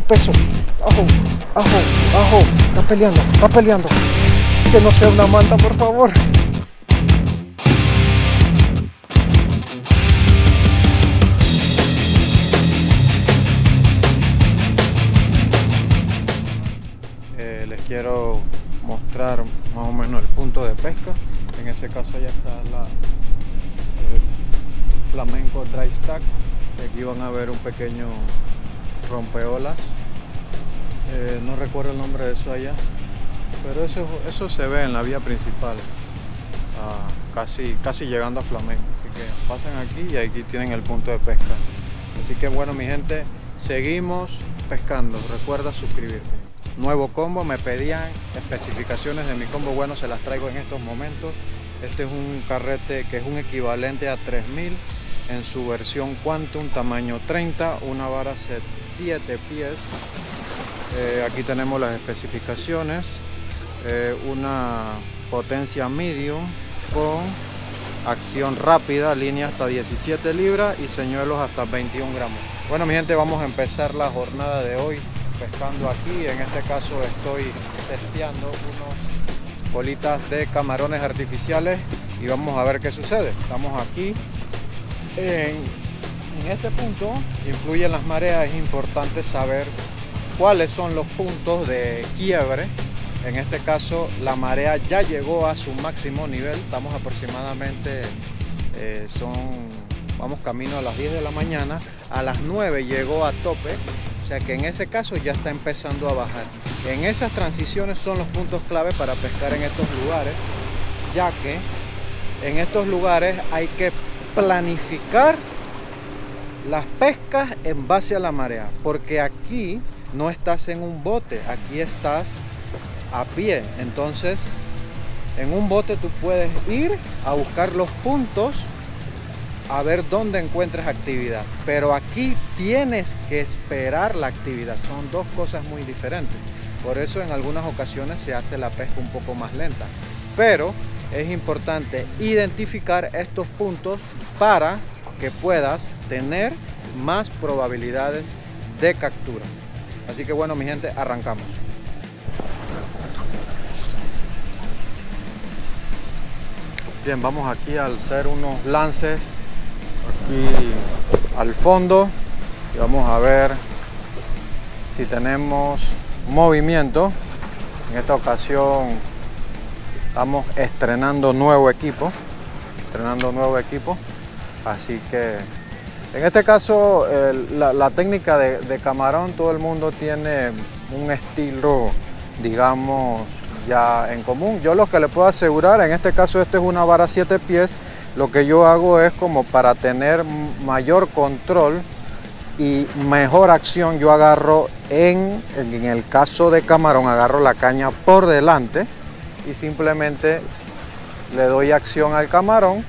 peso. Ajo, ajo, ajo. Está peleando, está peleando. Que no sea una manta, por favor. Eh, les quiero mostrar más o menos el punto de pesca. En ese caso ya está la el flamenco dry stack. Aquí van a ver un pequeño rompeolas. Eh, no recuerdo el nombre de eso allá, pero eso, eso se ve en la vía principal, ah, casi, casi llegando a Flamenco. Así que pasan aquí y aquí tienen el punto de pesca. Así que bueno, mi gente, seguimos pescando. Recuerda suscribirte. Nuevo combo, me pedían especificaciones de mi combo. Bueno, se las traigo en estos momentos. Este es un carrete que es un equivalente a 3000 en su versión Quantum, tamaño 30, una vara 7 pies. Eh, aquí tenemos las especificaciones. Eh, una potencia medium con acción rápida, línea hasta 17 libras y señuelos hasta 21 gramos. Bueno mi gente, vamos a empezar la jornada de hoy pescando aquí. En este caso estoy testeando unos bolitas de camarones artificiales y vamos a ver qué sucede. Estamos aquí en, este punto, influyen las mareas, es importante saber cuáles son los puntos de quiebre. En este caso la marea ya llegó a su máximo nivel, estamos aproximadamente, eh, son, vamos camino a las 10 de la mañana, a las 9 llegó a tope, o sea que en ese caso ya está empezando a bajar. En esas transiciones son los puntos clave para pescar en estos lugares, ya que en estos lugares hay que planificar las pescas en base a la marea, porque aquí no estás en un bote, aquí estás a pie. Entonces, en un bote tú puedes ir a buscar los puntos a ver dónde encuentras actividad. Pero aquí tienes que esperar la actividad. Son dos cosas muy diferentes. Por eso en algunas ocasiones se hace la pesca un poco más lenta. Pero es importante identificar estos puntos para que puedas tener más probabilidades de captura. Así que bueno, mi gente, arrancamos. Bien, vamos aquí al hacer unos lances aquí al fondo y vamos a ver si tenemos movimiento. En esta ocasión estamos estrenando nuevo equipo, estrenando nuevo equipo, así que en este caso, la, técnica de, de, camarón, todo el mundo tiene un estilo, digamos, ya en común. Yo lo que le puedo asegurar, en este caso, esto es una vara 7 pies, lo que yo hago es como para tener mayor control y mejor acción, yo agarro en, en el caso de camarón, agarro la caña por delante y simplemente le doy acción al camarón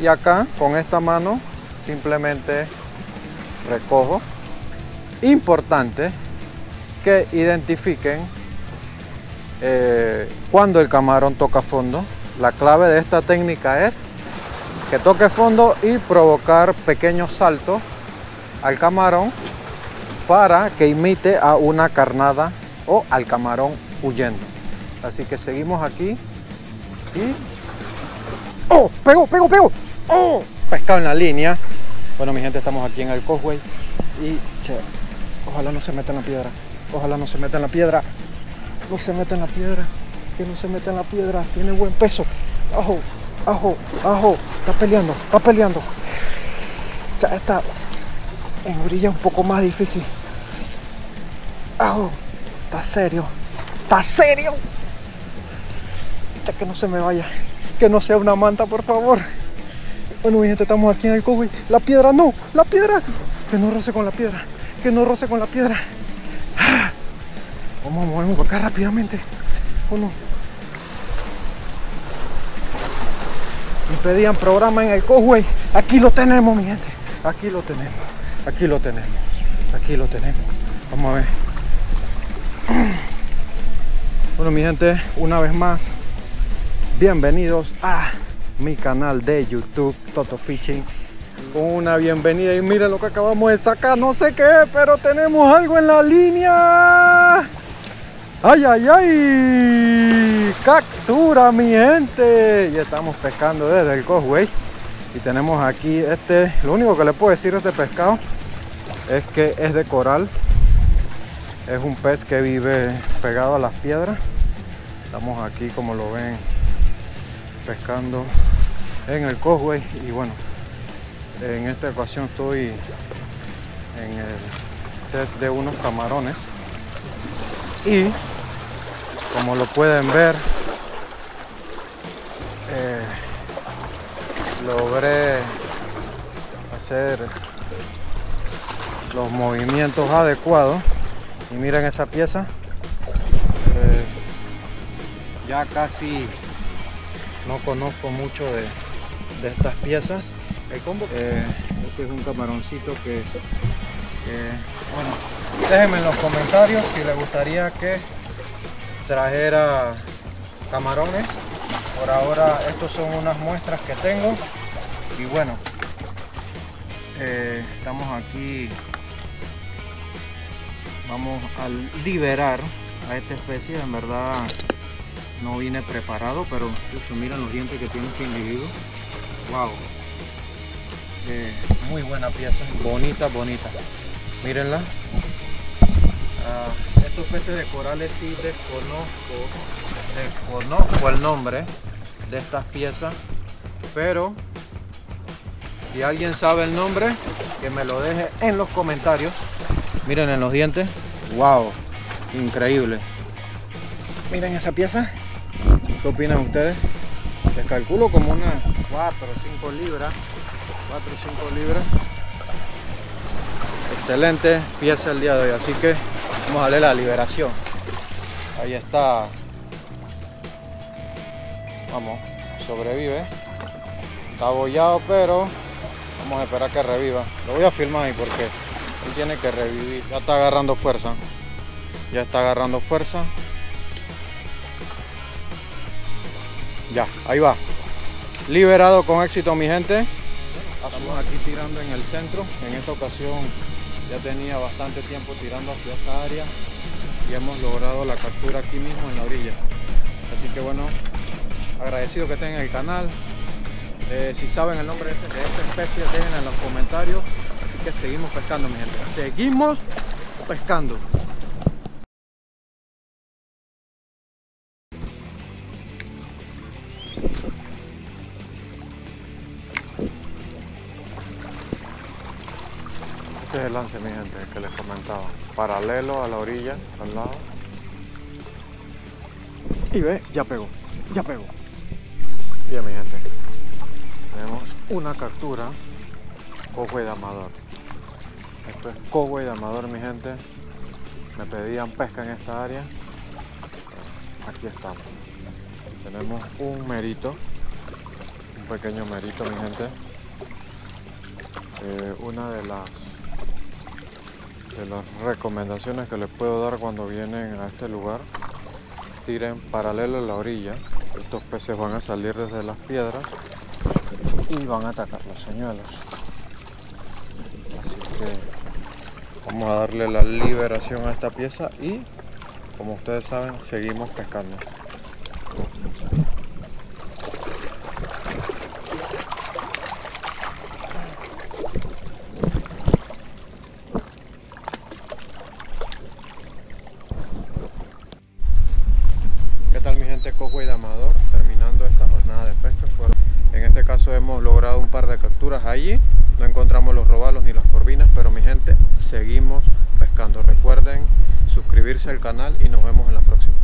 y acá con esta mano simplemente recojo. Importante que identifiquen eh, cuando el camarón toca fondo. La clave de esta técnica es que toque fondo y provocar pequeños saltos al camarón para que imite a una carnada o al camarón huyendo. Así que seguimos aquí y... ¡Oh! ¡Pego, pego, pego! ¡Oh! Pescado en la línea. Bueno, mi gente, estamos aquí en el Causeway y che, ojalá no se meta en la piedra. Ojalá no se meta en la piedra. No se meta en la piedra. Que no se meta en la piedra. Tiene buen peso. Ajo, ajo, ajo. Está peleando, está peleando. Ya está en orilla un poco más difícil. Ajo, está serio. Está serio. Que no se me vaya. Que no sea una manta, por favor. Bueno, mi gente, estamos aquí en el Causeway. La piedra, no, la piedra. Que no roce con la piedra. Que no roce con la piedra. Vamos a movernos acá rápidamente. Uno. Me pedían programa en el Causeway. Aquí lo tenemos, mi gente. Aquí lo tenemos. Aquí lo tenemos. Aquí lo tenemos. Vamos a ver. Bueno, mi gente, una vez más, bienvenidos a mi canal de YouTube Toto Fishing. una bienvenida y miren lo que acabamos de sacar, no sé qué, pero tenemos algo en la línea. ¡Ay, ay, ay! ¡Captura, mi gente! Y estamos pescando desde el Cosway. Y tenemos aquí este, lo único que le puedo decir a este pescado es que es de coral. Es un pez que vive pegado a las piedras. Estamos aquí, como lo ven, pescando en el Cosway. Y bueno, en esta ocasión estoy en el test de unos camarones. Y como lo pueden ver, eh, logré hacer los movimientos adecuados y miren esa pieza eh, ya casi no conozco mucho de, estas piezas. Eh, este es un camaroncito que, bueno déjenme en los comentarios si les gustaría que trajera camarones. Por ahora estos son unas muestras que tengo. Y bueno eh, estamos aquí. Vamos a liberar a esta especie en verdad no vine preparado pero miren los dientes que tiene este individuo wow eh, muy buena pieza bonita bonita mírenla ah, estos peces de corales sí desconozco desconozco el nombre de estas piezas pero si alguien sabe el nombre que me lo deje en los comentarios Miren en los dientes. Wow, increíble. Miren esa pieza. ¿Qué opinan ustedes? Les calculo como unas 4 o 5 libras. 4 o 5 libras. Excelente pieza el día de hoy. Así que vamos a darle la liberación. Ahí está. Vamos, sobrevive. Está abollado, pero vamos a esperar que reviva. Lo voy a filmar ahí porque tiene que revivir. Ya está agarrando fuerza. Ya está agarrando fuerza. Ya, ahí va. Liberado con éxito mi gente. Estamos aquí tirando en el centro. En esta ocasión ya tenía bastante tiempo tirando hacia esa área. Y hemos logrado la captura aquí mismo en la orilla. Así que bueno, agradecido que estén en el canal. Eh, si saben el nombre de, esa especie, déjenla en los comentarios que seguimos pescando, mi gente. Seguimos pescando. Este es el lance, mi gente, que les comentaba. Paralelo a la orilla, al lado. Y ve, ya pegó, ya pegó. Bien, mi gente. Tenemos una captura ojo de amador. Esto es Cowboy de Amador, mi gente. Me pedían pesca en esta área. Aquí estamos. Tenemos un merito, un pequeño merito, mi gente. Eh, una de las de las recomendaciones que les puedo dar cuando vienen a este lugar tiren paralelo a la orilla estos peces van a salir desde las piedras y van a atacar los señuelos así que Vamos a darle la liberación a esta pieza y como ustedes saben seguimos pescando. ¿Qué tal mi gente cojo y de amador? Terminando esta jornada de pesca. En este caso hemos logrado un par de capturas allí. No encontramos los robalos ni las corvinas, pero mi gente, seguimos pescando. Recuerden suscribirse al canal y nos vemos en la próxima.